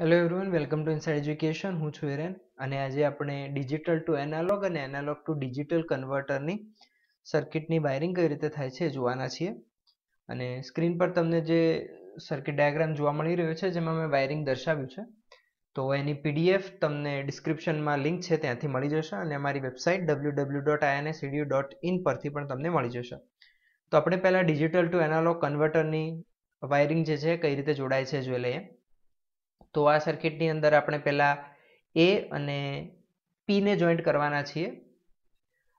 Hello everyone welcome to inside education હું છું હિરેન અને આજે આપણે ડિજિટલ ટુ એનાલોગ અને એનાલોગ ટુ ડિજિટલ કન્વર્ટરની સર્કિટની વાયરિંગ કઈ રીતે થાય છે જોવાના છીએ. અને સ્ક્રીન પર તમને જે સર્કિટ ડાયાગ્રામ જોવા મળી રહ્યો છે, જેમાં મેં વાયરિંગ દર્શાવ્યું છે, તો એની પીડીએફ તમને ડિસ્ક્રિપ્શનમાં લિંક છે, ત્યાંથી મળી જશે અને અમારી website W W dot I N S D U dot in પરથી પણ તમને મળી જશે. તો આપણે પહેલાં ડિજિટલ ટુ એનાલોગ કન્વર્ટરની વાયરિંગ જે છે કઈ રીતે જોડાય છે જોઈ લઈએ. તો આ સર્કિટની અંદર આપણે પહેલાં એ અને પીને જોઈન્ટ કરવાના છીએ.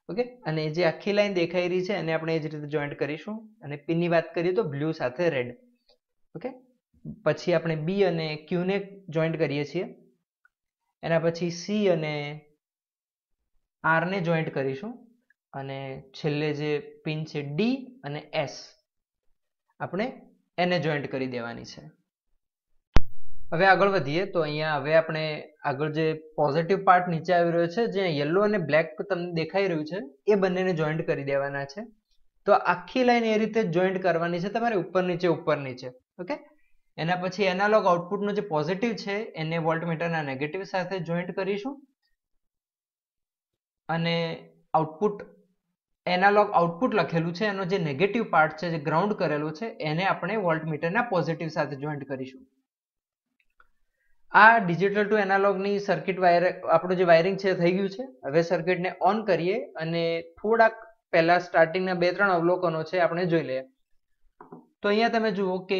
ઓકે અને જે આખી લાઈન દેખાઈ રહી છે, એને આપણે એ જ રીતે જોઈન્ટ કરીશું. અને પીની વાત કરીએ તો બ્લુ સાથે રેડ ઓકે પછી આપણે બી અને ક્યુને જોઈન્ટ કરીએ છીએ. એના પછી સી અને આરને જોઈન્ટ કરીશું. અને છેલ્લે જે પિન છે ડી અને એસ આપણે એને જોઈન્ટ કરી દેવાની છે. હવે આગળ વધીએ, તો અહીંયા હવે આપણે આગળ જે પોઝિટિવ પાર્ટ નીચે આવી રહ્યો છે, જે યલો અને બ્લેક તમને દેખાઈ રહ્યું છે, એ બંનેને જોઈન્ટ કરી દેવાના છે. તો આખી લાઈન એ રીતે જોઈન્ટ કરવાની છે તમારે ઉપર નીચે ઉપર નીચે ઓકે એના પછી એનાલોગ આઉટપુટનો જે પોઝિટિવ છે, એને વોલ્ટમીટરના નેગેટિવ સાથે જોઈન્ટ કરીશું. અને આઉટપુટ એનાલોગ આઉટપુટ લખેલું છે, એનો જે નેગેટિવ પાર્ટ છે, જે ગ્રાઉન્ડ કરેલું છે, એને આપણે વોલ્ટમીટરના પોઝિટિવ સાથે જોઈન્ટ કરીશું. આ ડિજિટલ ટુ એનાલોગની સર્કિટ વાયર આપણું જે વાયરિંગ છે થઈ ગયું છે. હવે સર્કિટને ઓન કરીએ અને થોડાક પહેલા સ્ટાર્ટિંગના બે ત્રણ અવલોકનો છે આપણે જોઈ લઈએ. તો અહીંયા તમે જુઓ કે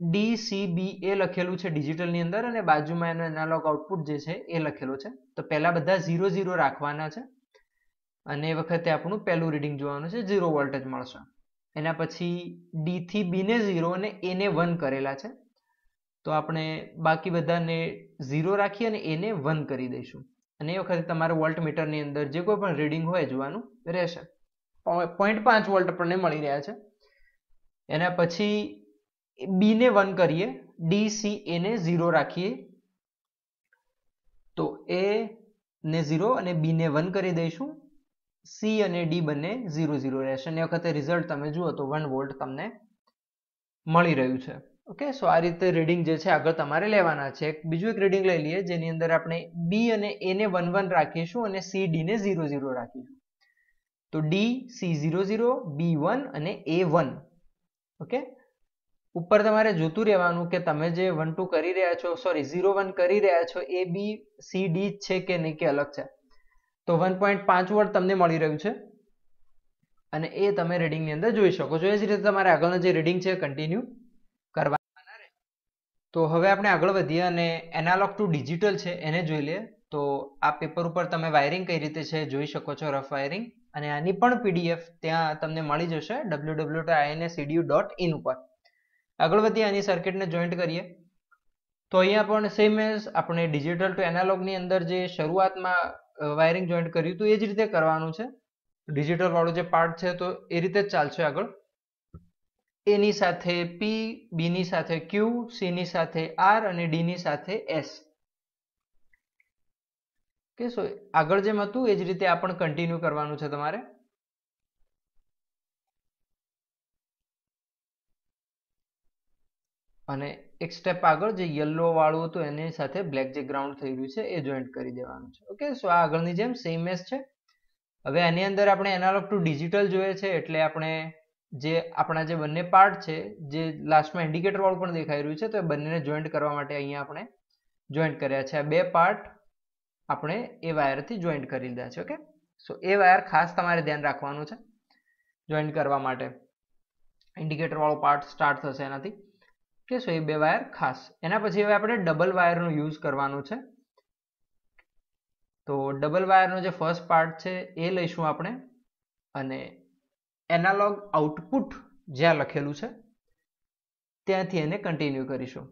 ડી સી એ લખેલું છે ડિજિટલની અંદર અને બાજુમાં એનો એનાલોગ આઉટપુટ જે છે એ લખેલું છે. તો પહેલા બધા ઝીરો ઝીરો રાખવાના છે અને એ વખતે આપણું પહેલું રીડિંગ જોવાનું છે ઝીરો વોલ્ટેજ મળશે. એના પછી ડી થી બી ઝીરો અને એને વન કરેલા છે. તો આપણે બાકી બધાને ઝીરો રાખી અને એને વન કરી દઈશું. અને એ વખતે તમારે વોલ્ટ મીટરની અંદર જે કોઈ પણ રીડિંગ હોય જોવાનું રહેશે. પોઈન્ટ પાંચ વોલ્ટ આપણને મળી રહ્યા છે. એના પછી બીને વન કરીએ. ડી સી એને ઝીરો રાખીએ. તો એ ને ઝીરો અને બીને વન કરી દઈશું. સી અને ડી બંને ઝીરો ઝીરો રહેશે. અને એ વખતે રિઝલ્ટ તમે જુઓ તો વન વોલ્ટ તમને મળી રહ્યું છે. ઓકે સો આ રીતે રીડિંગ જે છે, આગળ તમારે લેવાના છે. બીજું એક રીડિંગ લઈ લઈએ, જેની અંદર આપણે બી અને એ ને વન વન રાખીશું અને સી ડી ને ઝીરો ઝીરો રાખીશું. તો D C zero zero B one અને એ વન ઓકે ઉપર તમારે જોતું રહેવાનું કે તમે જે વન ટુ કરી રહ્યા છો સોરી ઝીરો વન કરી રહ્યા છો એ બી સી ડી છે કે નહીં કે અલગ છે? તો વન પોઈન્ટ પાંચ વર્ડ તમને મળી રહ્યું છે. અને એ તમે રીડિંગની અંદર જોઈ શકો છો. એ જ રીતે તમારે આગળનું જે રીડિંગ છે કન્ટિન્યુ તો હવે આપણે આગળ વધીએ અને એનાલોગ ટુ ડિજિટલ છે, એને જોઈ લઈએ. તો આ પેપર ઉપર તમે વાયરિંગ કઈ રીતે છે જોઈ શકો છો રફ વાયરિંગ અને આની પણ પીડીએફ ત્યાં તમને મળી જશે W W I N S C D U dot in ઉપર. આગળ વધીએ, આની સર્કિટને જોઈન્ટ કરીએ. તો અહીંયા પણ સેમ એઝ આપણે ડિજિટલ ટુ એનાલોગની અંદર જે શરૂઆતમાં વાયરિંગ જોઈન્ટ કર્યું હતું, એ જ રીતે કરવાનું છે. ડિજિટલ વાળું જે પાર્ટ છે, તો એ રીતે જ ચાલશે આગળ. એની સાથે પી બીની સાથે ક્યુ સીની સાથે આર અને ડીની સાથે એસ કે સો આગળ જેમ હતું, એ જ રીતે આ પણ કન્ટિન્યુ કરવાનું છે તમારે. અને એક સ્ટેપ આગળ, જે યલો વાળું હતું, એની સાથે બ્લેક જે ગ્રાઉન્ડ થઈ રહ્યું છે, એ જોઈન્ટ કરી દેવાનું છે. ઓકે સો આ આગળની જેમ સેમ મેસ છે. હવે આની અંદર આપણે એનાલોગ ટુ ડિજિટલ જોઈએ છે, એટલે આપણે જે આપણા જે બંને પાર્ટ છે, જે લાસ્ટમાં ઇન્ડિકેટર વાળું પણ દેખાઈ રહ્યું છે, તો એ બંનેને જોઈન્ટ કરવા માટે અહીંયા આપણે જોઈન્ટ કર્યા છે. આ બે પાર્ટ આપણે એ વાયરથી જોઈન્ટ કરી લીધા છે ઓકે સો એ વાયર ખાસ તમારે ધ્યાન રાખવાનું છે જોઈન્ટ કરવા માટે. ઇન્ડિકેટર વાળો પાર્ટ સ્ટાર્ટ થશે એનાથી કે સો એ બે વાયર ખાસ. એના પછી હવે આપણે ડબલ વાયરનો યુઝ કરવાનું છે. તો ડબલ વાયરનો જે ફર્સ્ટ પાર્ટ છે, એ લઈશું આપણે. અને એનાલોગ આઉટપુટ જ્યાં લખેલું છે, ત્યાંથી એને કન્ટિન્યુ કરીશું.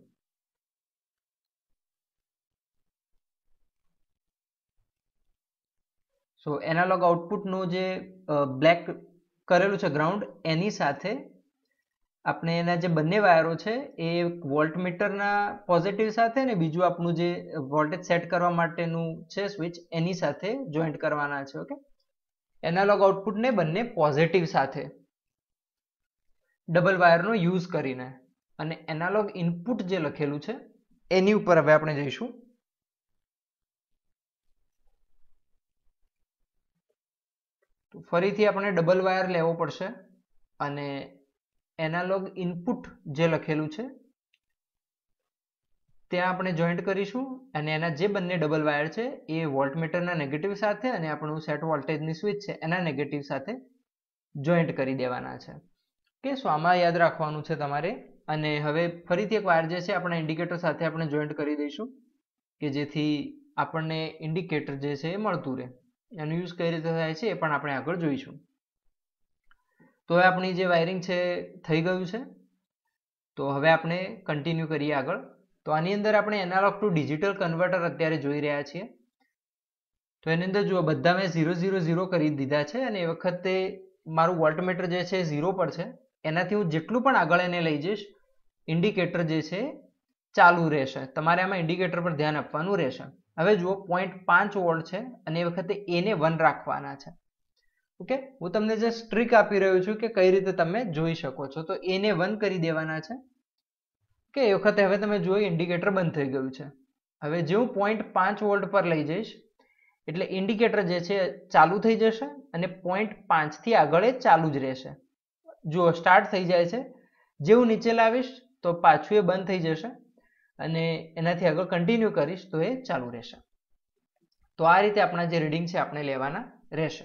સો એનાલોગ આઉટપુટનું જે બ્લેક કરેલું છે ગ્રાઉન્ડ એની સાથે આપણે એના જે બંને વાયરો છે, એ વોલ્ટમીટરના પોઝિટિવ સાથે ને બીજું આપણું જે વોલ્ટેજ સેટ કરવા માટેનું છે સ્વિચ એની સાથે જોઈન્ટ કરવાના છે ઓકે એનાલોગ આઉટપુટને બંને પોઝિટિવ સાથે. ડબલ વાયરનો યુઝ કરીને. અને એનાલોગ ઇનપુટ જે લખેલું છે, એની ઉપર હવે આપણે જઈશું. તો ફરીથી આપણે ડબલ વાયર લેવો પડશે. અને એનાલોગ ઇનપુટ જે લખેલું છે ત્યાં આપણે જોઈન્ટ કરીશું અને એના જે બંને ડબલ વાયર છે, એ વોલ્ટમીટરના નેગેટિવ સાથે અને આપણું સેટ વોલ્ટેજની સ્વિચ છે, એના નેગેટિવ સાથે જોઈન્ટ કરી દેવાના છે. કે સો આમાં યાદ રાખવાનું છે તમારે. અને હવે ફરીથી એક વાયર જે છે, આપણા ઇન્ડિકેટર સાથે આપણે જોઈન્ટ કરી દઈશું, કે જેથી આપણને ઇન્ડિકેટર જે છે એ મળતું રહે. એનો યુઝ કઈ રીતે થાય છે એ પણ આપણે આગળ જોઈશું. તો હવે આપણી જે વાયરિંગ છે, થઈ ગયું છે. તો હવે આપણે કન્ટિન્યુ કરીએ આગળ. તો આની અંદર આપણે એનાલોગ ટુ ડિજિટલ કન્વર્ટર અત્યારે જોઈ રહ્યા છીએ. તો એની અંદર જુઓ, બધા મેં ઝીરો ઝીરો ઝીરો કરી દીધા છે અને એ વખતે મારું વોલ્ટમીટર જે છે ઝીરો પર છે. એનાથી હું જેટલું પણ આગળ એને લઈ જઈશ ઇન્ડિકેટર જે છે ચાલુ રહેશે. તમારે આમાં ઇન્ડિકેટર પર ધ્યાન આપવાનું રહેશે. હવે જુઓ પોઈન્ટ પાંચ વોલ્ટ છે અને એ વખતે એને વન રાખવાના છે. ઓકે? હું તમને જે સ્ટ્રીક આપી રહ્યો છું કે કઈ રીતે તમે જોઈ શકો છો. તો એને વન કરી દેવાના છે. કે એ વખતે હવે તમે જુઓ ઇન્ડિકેટર બંધ થઈ ગયું છે. હવે જે હું પોઈન્ટ પાંચ વોલ્ટ પર લઈ જઈશ, એટલે ઇન્ડિકેટર જે છે ચાલુ થઈ જશે અને પોઈન્ટ પાંચથી આગળ એ ચાલુ જ રહેશે. જુઓ સ્ટાર્ટ થઈ જાય છે. જે હું નીચે લાવીશ તો પાછું એ બંધ થઈ જશે અને એનાથી આગળ કન્ટિન્યુ કરીશ તો એ ચાલુ રહેશે. તો આ રીતે આપણા જે રીડિંગ છે આપણે લેવાના રહેશે.